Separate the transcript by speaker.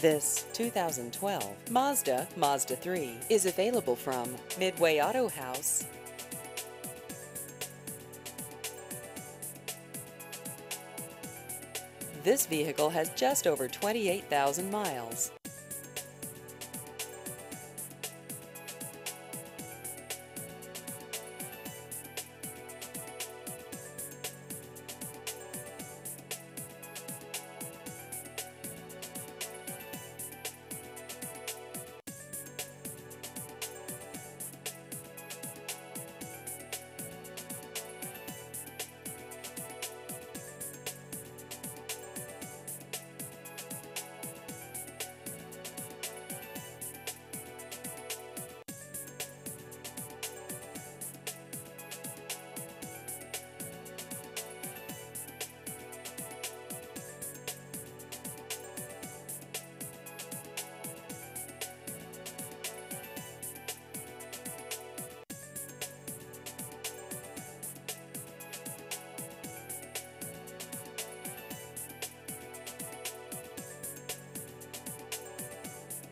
Speaker 1: This 2012 Mazda Mazda 3 is available from Midway Autohaus. This vehicle has just over 28,000 miles.